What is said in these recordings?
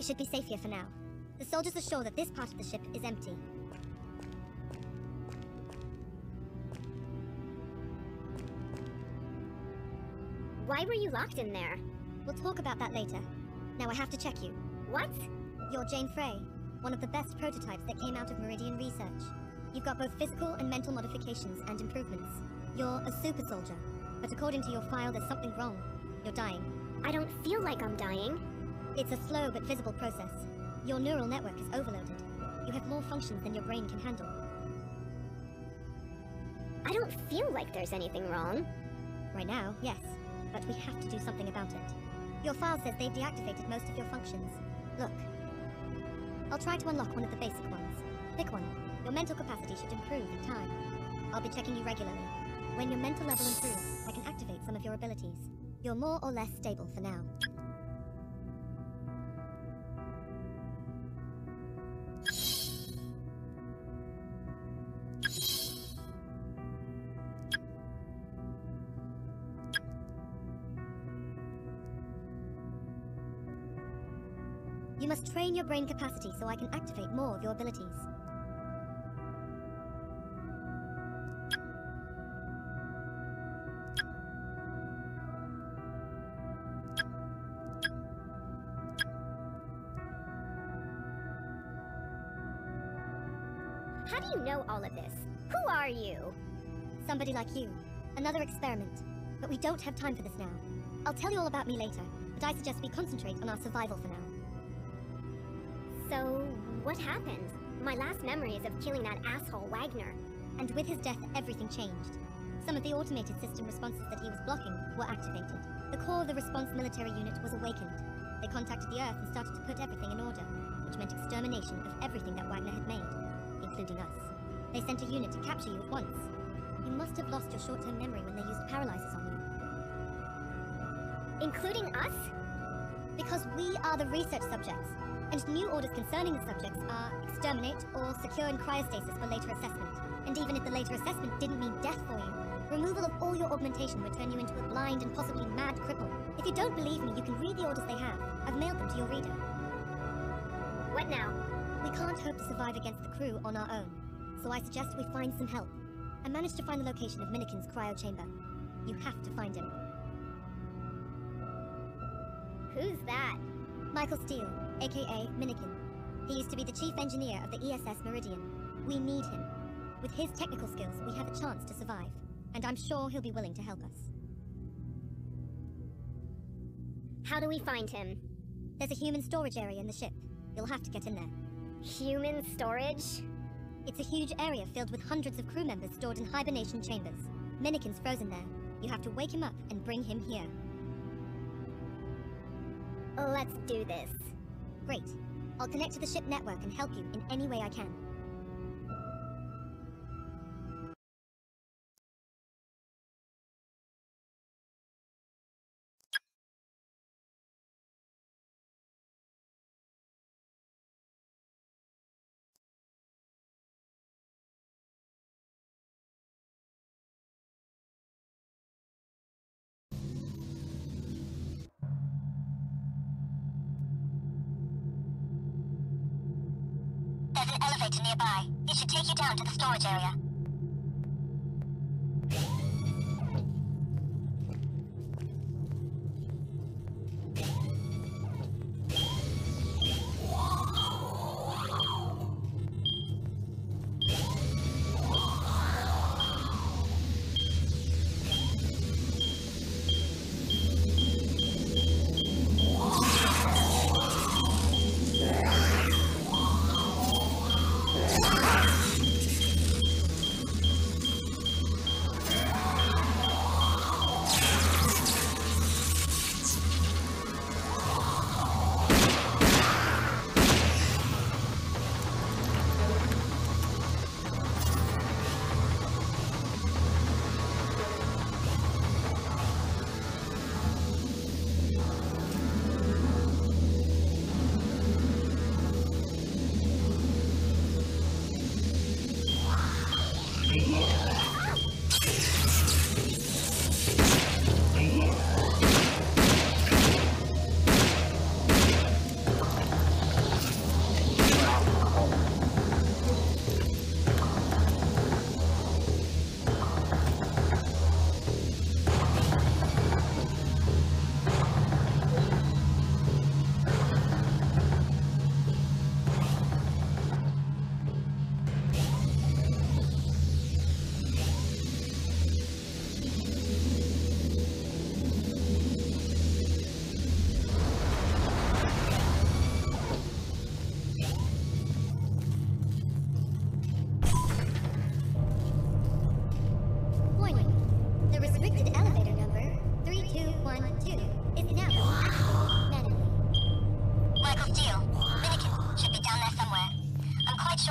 We should be safe here for now. The soldiers are sure that this part of the ship is empty. Why were you locked in there? We'll talk about that later. Now I have to check you. What? You're Jane Frey, one of the best prototypes that came out of Meridian Research. You've got both physical and mental modifications and improvements. You're a super soldier, but according to your file, there's something wrong. You're dying. I don't feel like I'm dying. It's a slow but visible process. Your neural network is overloaded. You have more functions than your brain can handle. I don't feel like there's anything wrong. Right now, yes, but we have to do something about it. Your file says they've deactivated most of your functions. Look. I'll try to unlock one of the basic ones. Pick one. Your mental capacity should improve in time. I'll be checking you regularly. When your mental level improves, I can activate some of your abilities. You're more or less stable for now. Must train your brain capacity so I can activate more of your abilities. How do you know all of this? Who are you? Somebody like you. Another experiment. But we don't have time for this now. I'll tell you all about me later, but I suggest we concentrate on our survival for now. So, what happened? My last memory is of killing that asshole Wagner. And with his death, everything changed. Some of the automated system responses that he was blocking were activated. The core of the response military unit was awakened. They contacted the Earth and started to put everything in order, which meant extermination of everything that Wagner had made, including us. They sent a unit to capture you at once. You must have lost your short-term memory when they used paralyzers on you. Including us? Because we are the research subjects, and new orders concerning the subjects are exterminate or secure in cryostasis for later assessment. And even if the later assessment didn't mean death for you, removal of all your augmentation would turn you into a blind and possibly mad cripple. If you don't believe me, you can read the orders they have. I've mailed them to your reader. What now? We can't hope to survive against the crew on our own, so I suggest we find some help. I managed to find the location of Minikin's cryo chamber. You have to find him. Who's that? Michael Steele, aka Minikin. He used to be the chief engineer of the ESS Meridian. We need him. With his technical skills, we have a chance to survive. And I'm sure he'll be willing to help us. How do we find him? There's a human storage area in the ship. You'll have to get in there. Human storage? It's a huge area filled with hundreds of crew members stored in hibernation chambers. Minikin's frozen there. You have to wake him up and bring him here. Let's do this. Great. I'll connect to the ship network and help you in any way I can. An elevator nearby. It should take you down to the storage area.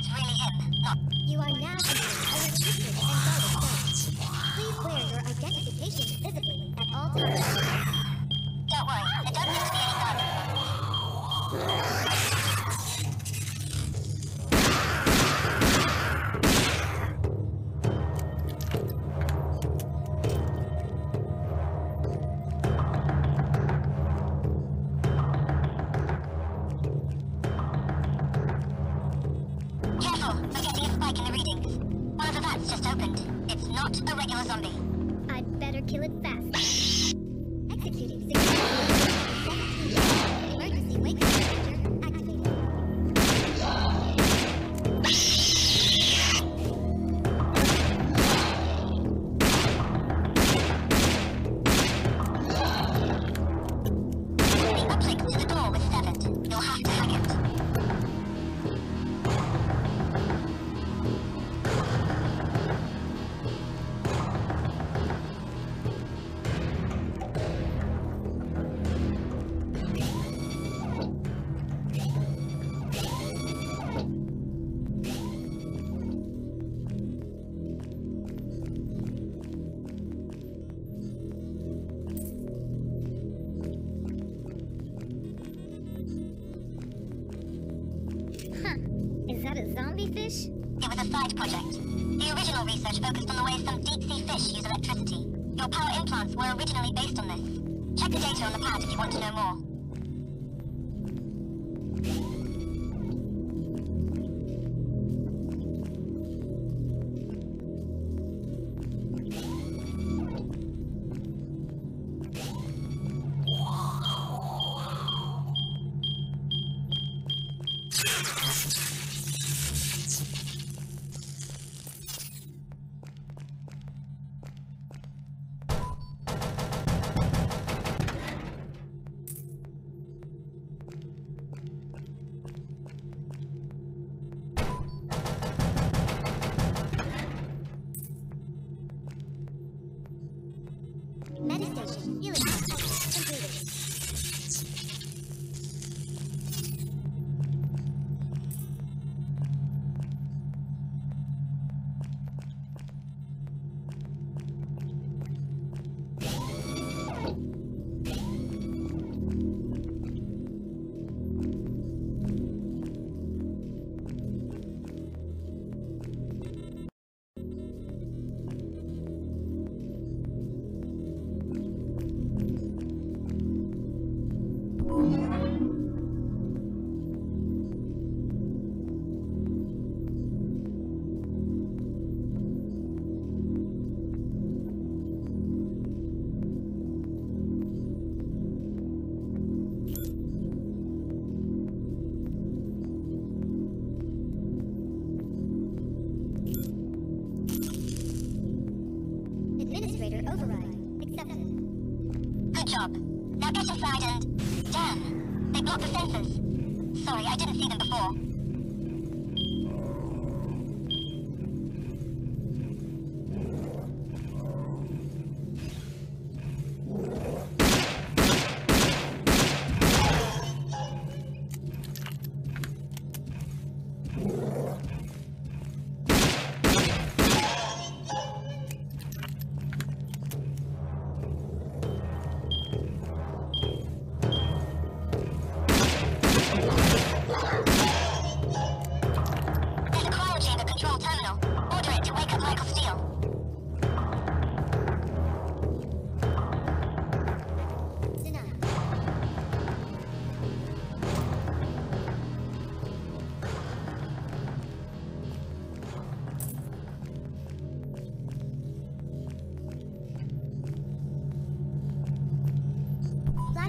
That's really him, not... You are now a restricted and guarded zone. Please wear your identification visibly at all times. Don't worry, there don't seem to be any guards. Just opened. It's not a regular zombie. I'd better kill it fast. Project. The original research focused on the way some deep-sea fish use electricity. Your power implants were originally based on this. Check the data on the pad if you want to know more.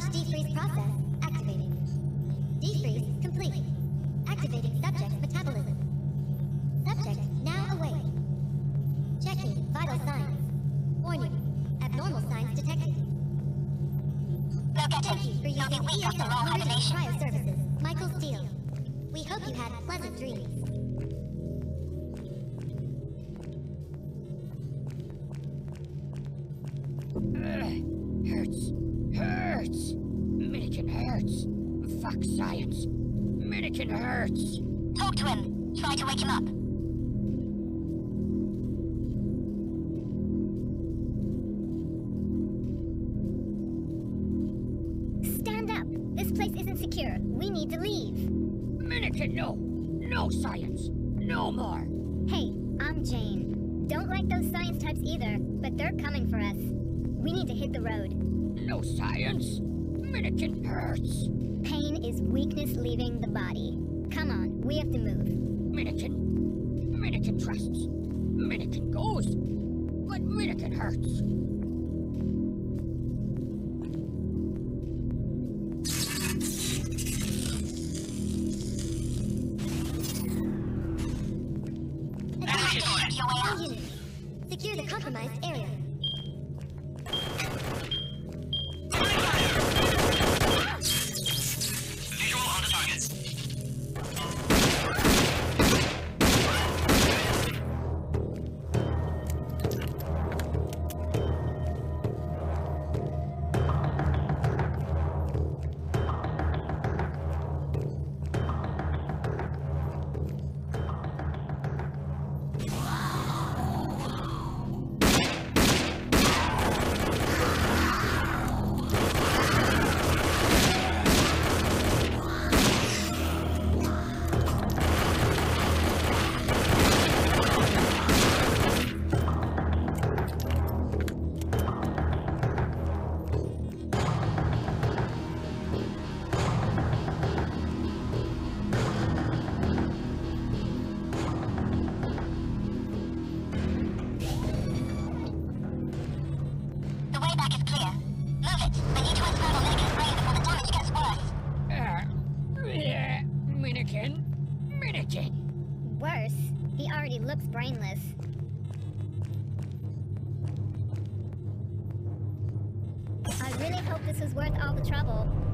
Flash defreeze process activating. Defreeze complete. Activating subject metabolism. Subject now awake. Checking vital signs. Warning. Abnormal signs detected. Get Thank you for using ESL Cryo Services. Michael Steele. We hope you had pleasant dreams. Hurts. Minikin hurts. Fuck science. Minikin hurts. Talk to him. Try to wake him up. Stand up! This place isn't secure. We need to leave. Minikin, no! No science! No more! Hey, I'm Jane. Don't like those science types either, but they're coming for us. We need to hit the road. No science! Minikin hurts! Pain is weakness leaving the body. Come on, we have to move. Minikin. Minikin trusts. Minikin goes. But Minikin hurts. Check All units, secure the compromised area. Worse, he already looks brainless. I really hope this is worth all the trouble.